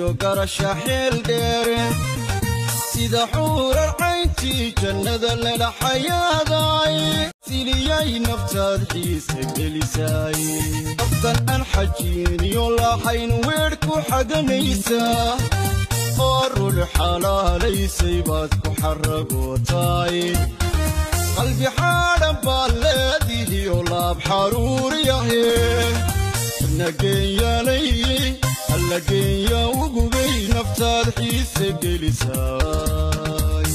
iyo garasha xeel dheere sida xuurar cayntii jannada lala xayaaday siliyay naftaad xiisa gelisaay naftan aan xajiin iyo lahayn weedh ku xaganaysaa oo rudh xalaalaysay baad ku xaragootaay qalbi xaadhan baad leedihiyo laab xaruuriyahe nageenyaalay allageenya ugubay naftaad xiise gelisaay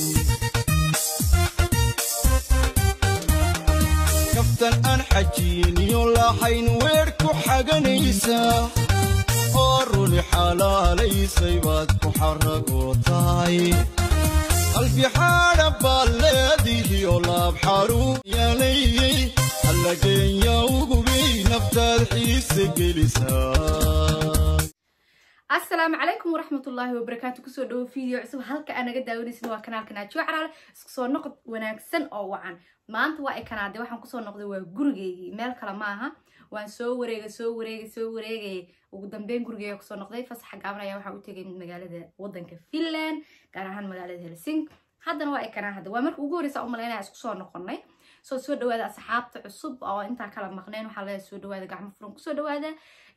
naftan aan xajiin iyo lahayn weedh ku xaganaysaa oo runi xalaalaysay baad ku xaragootaay qalbi xaadhan baad leedihiyo laab xaruuryaalayey allageenya ugubay naftaad xiise gelisaa asalaamu calaykum waraxmatullaahi wabarakaatu ku soo dhawo video cusub halka aa naga daawanaysin waa kanaalka naajiyo caraale isku soo noqod wanaagsan oo wacan. Maanta waa ay kanaade waxaan ku soo noqday waa gurigeygii. Meel kale maaha waan soo wareegay soo wareegay soo wareegay. Ugu dambeyn gurigeyga ku soo noqday. Fasaxa gaaban ayaa waxaa u tegay magaalada wadanka finland gaar ahaan magaalada helsing haddana waa ay kanaa hadda waa marka ugu horreysa u malaynaya isku soo noqonay soo soo dhawaada asxaabta cusub oo intaa kala maqneen waxaa leeyahay soo dhawaada gacmo furan ku soo dhawaada.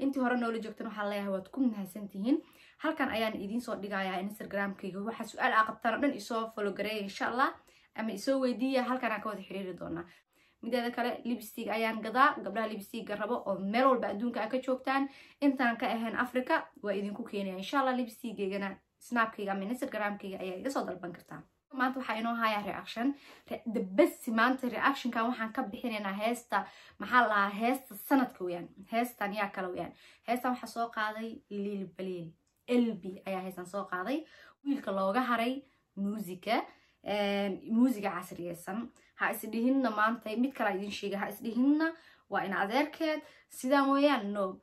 Intii hore noola joogtan waxaa leeyahay waad ku mahadsantihiin halkan ayaan idiin soo dhigayaa instagramkayga. Waxa su'aal aa qabtaan oo dhan isoo fologareeya insha allah ama isoo weydiiya. Halkan aan ka wada xiriiri doonaa. Mideeda kale libstig ayaan gadaa. Gabdhaha libstiga rabo oo meel walba adduunka aa ka joogtaan. Intaan ka ahayn africa waa idinku keenaya insha allah libstigeygana snapkayga ama instagramkayga ayaa iga soo dalban kartaa maanta waxaa inoo hayaa reaction. Dabasi maanta reactionkan waxaan ka bixinaynaa heesta maxaa lahaa heesta sanadka weyaan heestan yaa kale weyaan heestan waxaa soo qaaday liil baliil elbi ayaa heestan soo qaaday. Wiilka looga haray muusiga muusiga casriyeysan ha isdhihinna maanta mid kala idin sheega ha isdhihinna waa in adeerkeed. Sidaan weeyaan no.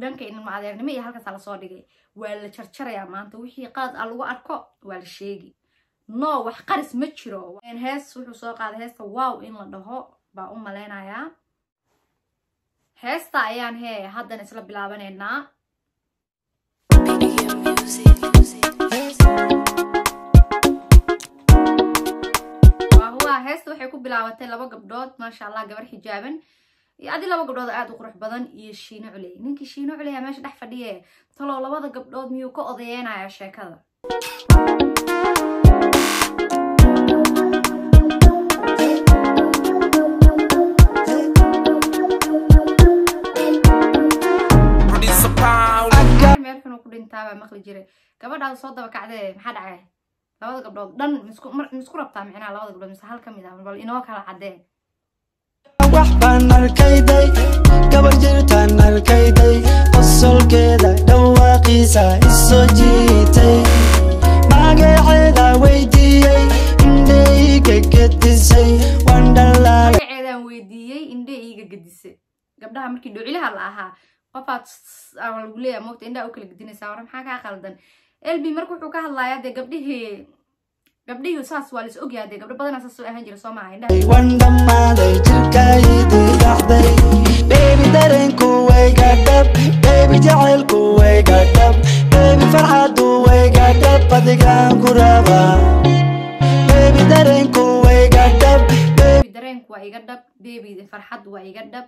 Dhanka inma adeernimo iyo halkaasa la soo dhigay. Waa la jarjarayaa maanta. Wixii qalad a lagu arko waa la sheegi no wax qaris ma jiro. Hees wuxuu soo qaaday heesta wow in la dhaho baa u maleynayaa heesta ayaan hee haddan isla bilaabanaynaa. Heesta waxay ku bilaabatay laba gabdhood maasha allah gabar xijaaban. Iyo adi laba gabdhood aada u qurux badan iyo shiino culey ninkii shiino culeya meesha dhex fadhiye talow labada gabdhood miyuu ka odayeynaya sheekada maqli jiray gabadhaada soo daba kacdee maxaa dhacay labada gabdhood dhan misku rabtaa micnaha labada gabdhood mise hal ka mid ah bal inoo kala caddee wax baan arkayday gabar jirtaan arkayday qosolkeeda dhawaaqiisa isoo jiitay magaceeda weydiiyey indhayga gedisay waan dhalaalay magaceedaan weydiiyey indhe gabdhaha markii dhocilaha la ahaa qofaad lagu leeyahay. Moogta indhaha u kala gedinaysaa hore maxaa kaa qaldan? Elbi marka wuxuu ka hadlayaa dee gabdhihii gabdhihii saas waa ogyahay. Dee gabdho saas soo ahaan jira soo maha indhaha dareenku waa iga dhab. Bebi farxad waa iga dhab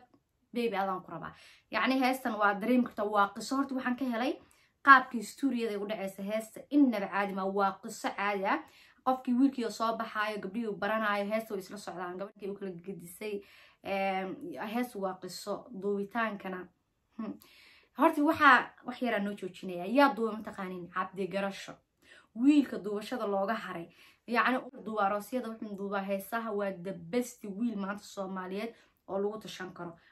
bebi adaan ku rabaa. Yacni heestan waa dareemi karta waa qiso. Horta waxaan ka helay qaabkii stuuriyada u dhaceysa heesta. Innaba caadi waa qiso caadi ah. Qofkii wiilkii soo baxaayo gabdhihii baranaayo heesta way isla socdaan. Gabadhii u kala gedisay. Heesta waa qiso. Duubitaankana horta waxaa wax yaraa noo joojinaya. Yaa duuba mataqaanin cabdigarasho wiilka duubashada looga haray. Yacni duuba aroosyada wuxuu duubaa heesaha. Waa dabasti wiil maanta soomaaliyeed oo lagu tashan karo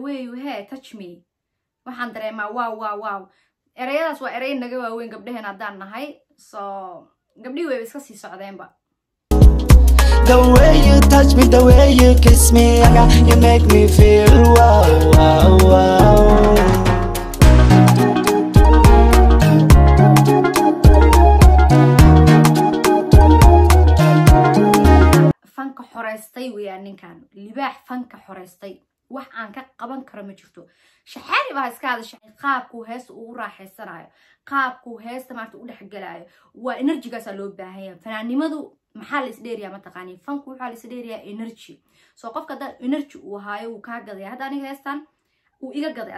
way you hey touch me. Waxaan dareemaa wow wow wow. Ereyadaas waa erey naga waaweyn gabdhaheen haddaan nahay so gabdhihii wayba iska sii socdeenba. Fanka xoreystay wax aan ka qaban karo ma jirto. Shaxaari baa iska hadashay qaabkuu heesta ugu raaxaysanayo. Qaabkuu heesta maarta u dhexgalayo waa enerjigaasaa loo baahan yahay. Fanaannimadu maxaa la isdheeriyaa mataqaani fanku waxaa la isdheeriyaa energy. Soo qofka haddaa energy uu haayo wuu kaa gadaya. Hadda aniga heestan uu iga gaday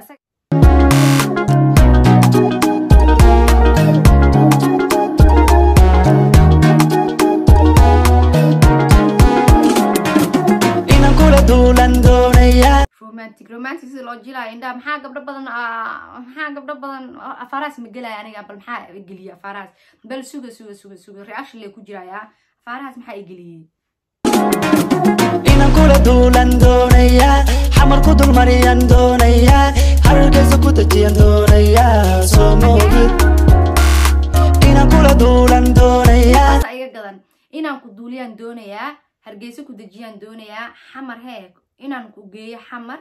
romantic romantic sida loo jilaayo indhaha maxaa gabdho badan ah, maxaa gabdho badan ah, afaaraas ma gelaya aniga bal maxaa igeliya afaaraas bal suga suga suga suga reaction lee ku jiraya afaarahaas maxaa igeliyey Inaan kula duulan doonayaa Xamar ku dulmariyaan doonayaa Hargeysa ku Soo moogid Inaan kula duulan iga gadan inaan ku duuliyaan doonayaa hargeysa ku dejiyaan doonayaa xamar hee inaan ku geeyo xamar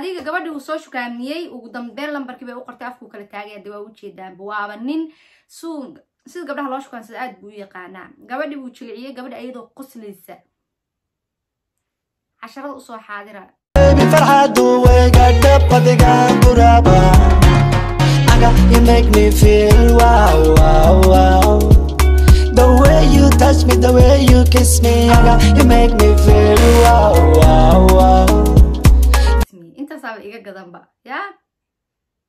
adiga gabadhii uu soo shukaamiyey ugu dambeyn lambarkii bay u qortay afkuu kala taagay hadda waa ujeedaanba waaba nin. Suu sida gabdhaha loo shukaansada aad buu u yaqaanaa. Gabadhii buu jilciyey gabadha ayadoo qoslaysa casharada u soo xaadira intaasaaba iga gadanba ya?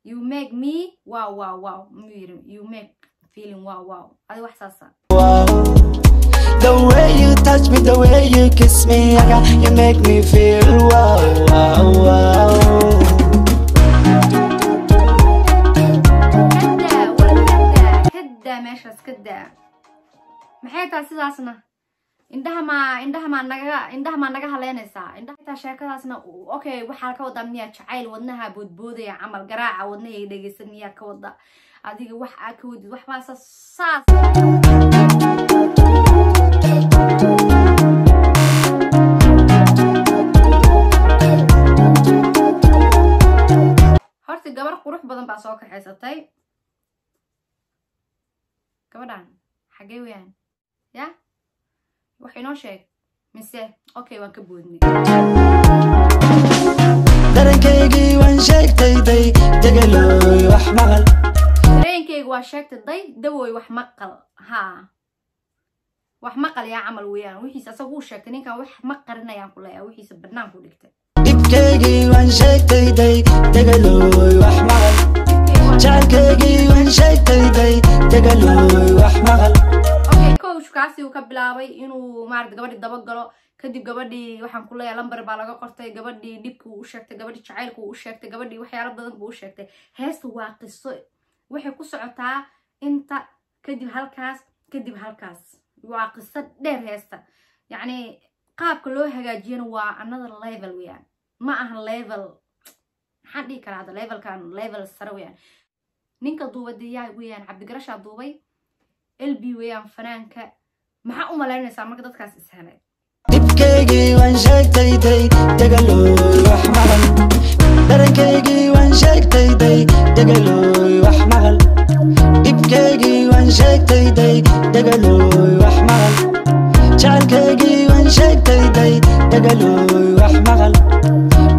You make me wow wow wow. Muu yiri you make feeling wow wow. Adi wax saasa. The way you touch me, the way you kiss me, I got, you make me feel wow, wow, wow. kadaa meeshaas kadaa maxay tahay sidaasna indhaha maa indhaha maa naga indhaha haleynaysaa indhaha sheekadaasna okay waxaa ka wadaa miyaa jacayl wadnaha boodboodaya camal garaaca wadnahay dhegeysan miyaa ka wada. Adiga wax aa ka wadid wax baasa saas. Horta gabar qurux badan baa soo kaxaysatay. Gabadhan xagee weyaan ya wax inoo sheeg mise okay waan ka boodnay Dareenkaygii waan sheegtayday, degalooy wax maqal. dareenkayga waa sheegtay day. Dawoy wax maqal haa wax maqal yaa camal weeyaan wixiisa asaga uu sheegtay ninkan wax ma qarinayaan ku leeyahay wixiisa banaanku dhigtay Dhibkaygii waan sheegtayday, degalooy wax maqal. Jacaylkaygii waan sheegtayday, degalooy wax maqal. Coachkaasi uu ka bilaabay inuu maarata gabadhii dabagalo kadib gabadhii waxaan ku leeyahay lambar baa laga qortay. Gabadhii dhibki uu u sheegtay gabadhii jacaylka uu sheegtay gabadhii waxyaalo badan buu u sheegtay. Heesta waa qiso. Waxay ku socotaa inta kadib halkaas kadib halkaas. Waa qiso dheer heesta. Yacni qaabka loo hagaajiyana waa another level weeyaan. Ma aha level maxaan dhihi karaa hadda levelkan level sare weeyaan. Ninka duubadiyaa weeyaan cabdigarashaa duubay lb weeyaan fanaanka maxaa u malaynaysaa marka dadkaas is helay Dhibkaygii waan sheegtayday, degalooy wax maqal. Dareenkaygii waan sheegtayday, degalooy wax maqal. Dhibkaygii waan sheegtayday, degalooy wax maqal. Jacaylkaygii waan sheegtayday, degalooy wax maqal.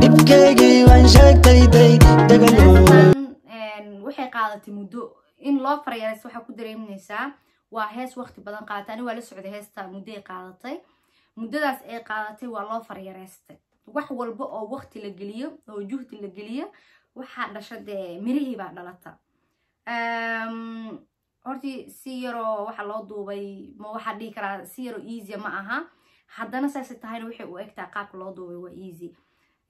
Dhibkaygii waan sheegtayday, degalooy heestan waxay qaadatay muddo in loo faryareys waxaa ku dareeminaysaa waa hees waqti badan qaadatay ani waa la socday heesta muddoay qaadatay. Muddadaas ay qaadatay waa loo faryareystay. Wax walba oo waqti la geliyo oo juhdi la geliyo waxaa dhasha dee mirihii baa dhalata. Hortii si yaroo waxa loo duubay ma waxaa dhihi karaa si yaroo easy ma aha. Haddana saasay tahayna waxay u egtaa qaabka loo duubay waa easy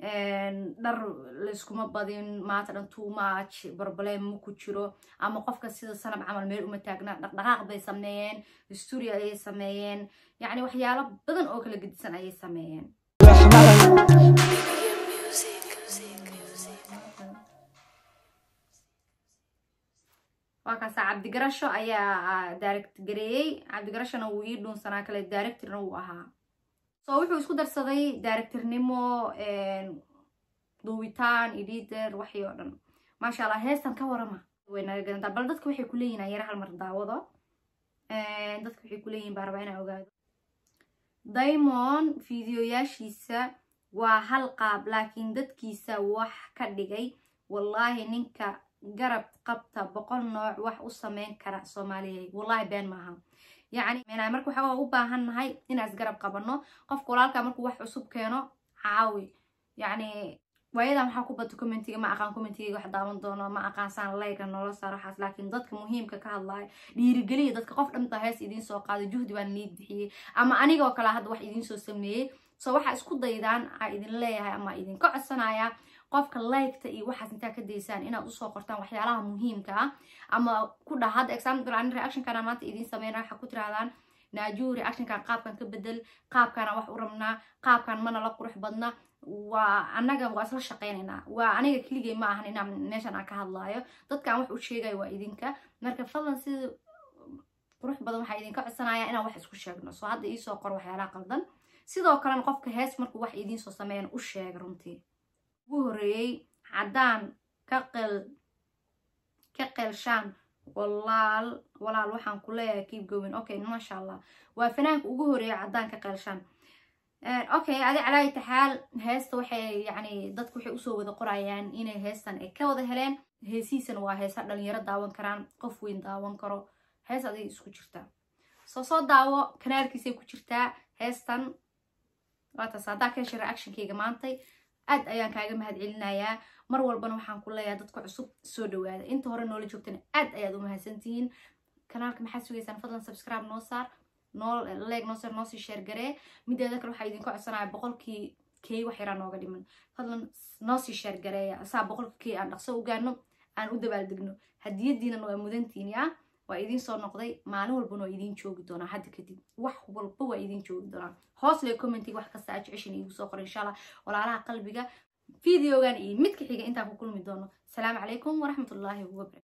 dhar layskuma badin maanta dhan too much problem ma ku jiro ama qofka sida sanab camal meel uma taagna dhaqdhaqaaq bay sameeyeen studio ayay sameeyeen. Yacni waxyaalo badan oo kala gedisan ayay sameeyeen. Waa kaasa cabdigarasho ayaa direct gareeyey. Cabdigarashona wuu ii dhuunsanaa kale directorna wuu ahaa so wuxuu isku darsaday directornimo duubitaan editor waxii oo dhan maasha allah heestan ka warama way naga gadantaa bal dadka waxay kuleeyihin yara hal daawado dadka waxay kuleeyihin baa rabaa inaa ogaado diamond fideoyaashiisa waa hal qaab laakiin dadkiisa wax ka dhigay wallaahi ninka garab qabta boqol nooc wax u sameyn kara soomaaliya wallaahi been maaha yacni marka waxaa u baahan nahay inaan isgarab qabano qofka walaalka markuu wax cusub keeno caawi. Yacni waayadan waxaa ku bata commentiga ma aqaan commentiga wax daawan doono ma aqaan saan layga noola saaro laakiin dadka muhiimka ka hadlaya dhiirigeliya dadka qof dhanba hees idiin soo qaaday juhdi baan niid bixiyey ama anigoo kale hadda wax idiin soo sameeyey. So waxaa isku daydaan aa idin leeyahay ama idinka codsanaya qofka laygta iyo waxaas intaa ka daysaan inaad u soo qortaan waxyaalaha muhiimka ah. Ama ku dhaha hadda example ani reactionkana maanta idiin sameyna waxaa ku tirahdaan naajuu reactionkan qaabkan ka bedel qaabkana wax u qaabkan mana la qurux badna. Waa anaga waa isla shaqeynaynaa waa aniga keligay ma ahan inaan meeshan aan ka hadlaayo. Dadkaan wax u sheegayo waa idinka. Marka fadlan sida qurux badan waxaa idinka codsanaya inaan wax isku sheegno. Soo hadda iisoo qor waxyaalaha qaldan. Sidoo kalena qofka hees markuu wax idiinsoo sameeyana u sheega runtii ugu horeeyey caddaan ka qeelshaan walaal walaal waxaan ku leeyahay keep going. Okay maasha allah waa fanaanka ugu horreeya caddaan ka qeelshaan okay adi calaayi taxaal heesta waxay yacni dadku waxay u soo wada qorayaan inay heestan ay ka wada heleen. Heesiisana waa heesa dhalinyaro daawan karaan qof weyn daawan karo. Hees adig isku jirtaa soo soo daawo kanaalkiisay ku jirtaa heestan. Waataas haddaa ka reactionkayga maantay aad ayaan kaaga mahad celinayaa mar walbana waxaan ku leeyahay dadka cusub soo dhawaada inta hore noola joogtana aad ayaad u mahadsantihiin kanaalka maxaad sugaysaan? Fadlan subscribe noo saar noo leeg noo saar noosii sheer garee. Mideeda kale waxaa idinka codsanaya boqolkii key wax yaraa nooga dhiman. Fadlan noosii sheer gareeya saa boqolkii key aan dhaqso u gaano aan u dabaaldegno hadiyadiinana waa mudantiini ah waa idiin soo noqday maalin walbana waa idiin joogi doonaa hadda kadib. Wax walba waa idiin joogi doonaa. Hoos lee commentiga wax kasta aad jeceshin iigu soo qor insha allah walaalaha qalbiga videogan iyo midka xiga intaan ku kulmi doono. Asalaamu calaykum waraxmatullaahi wabarakatu